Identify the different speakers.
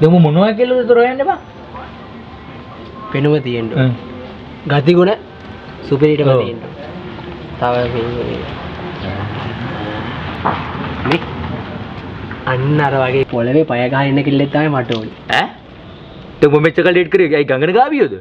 Speaker 1: දෙමු මොනවා කියලා උතර හොයන්න බා
Speaker 2: පෙනුම තියෙන්න ගතිගුණ සුපිරිටම
Speaker 1: ඔව්.
Speaker 2: තියෙන්න තව මේ- මේ අන්න අර වගේ පොළවේ පය ගහන්න කිල්ලෙත් තමයි මට ඕනේ.
Speaker 1: ඈ? දෙමු මෙච්ච කල් ඩේට් කරේ. ඇයි ගංගන ගාවියෝද?